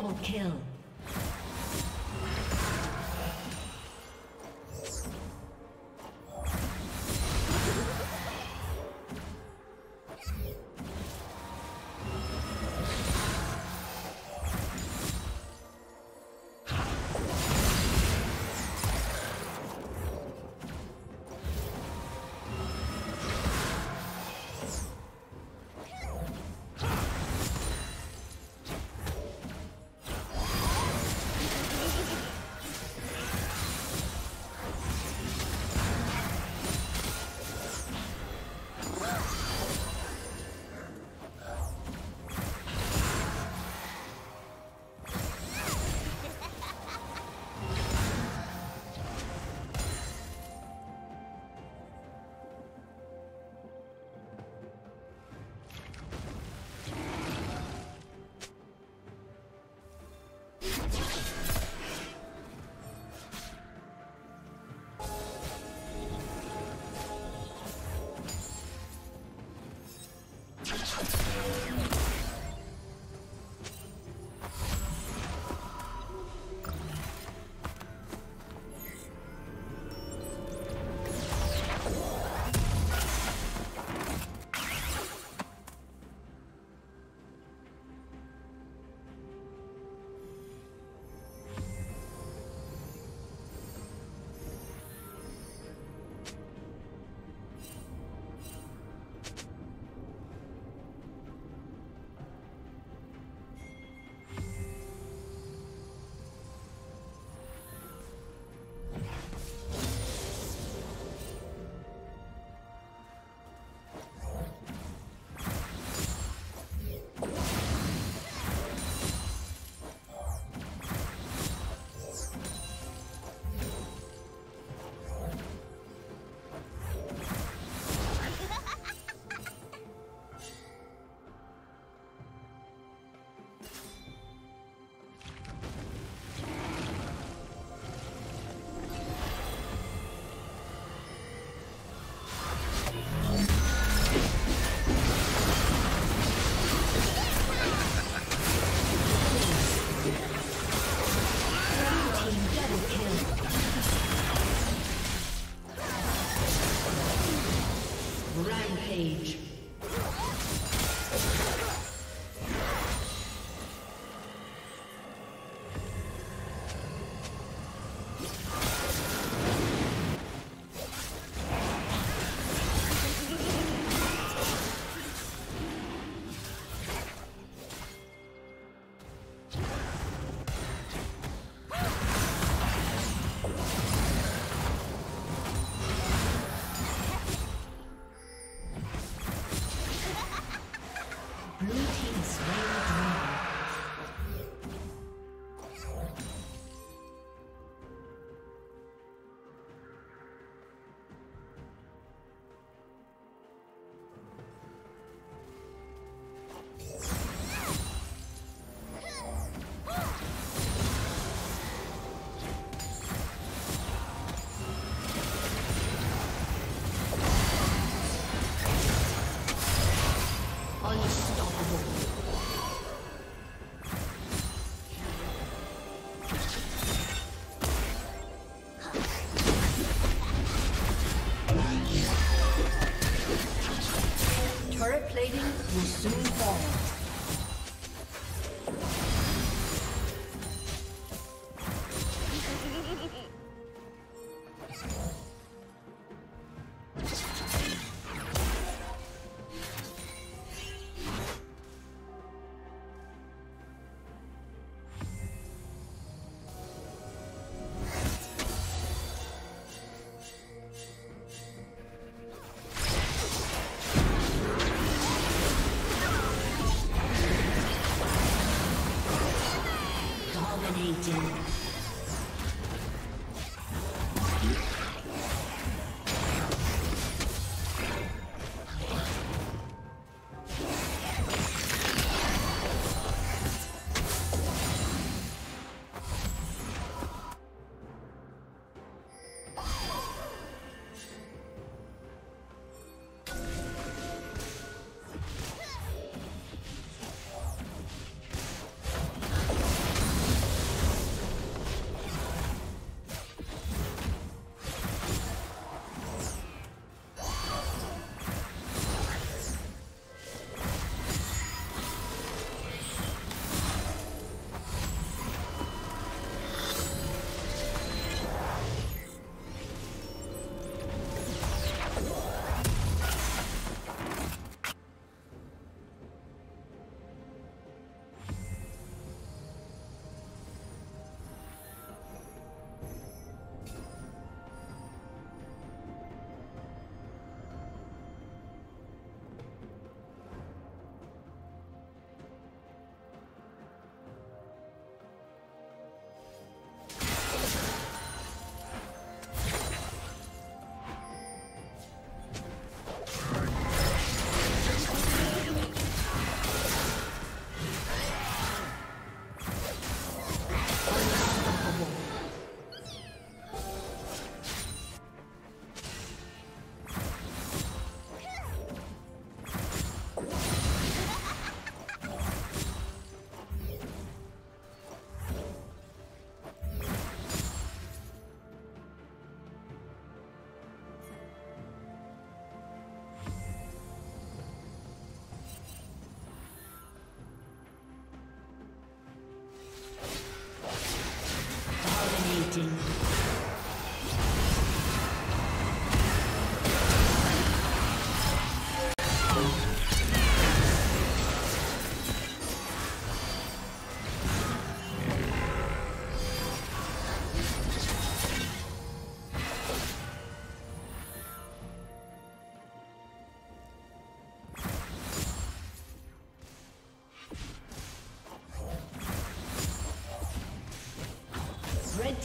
double kill.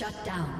Shut down.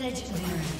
Legendary.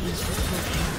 team's turret